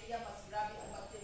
teria passado a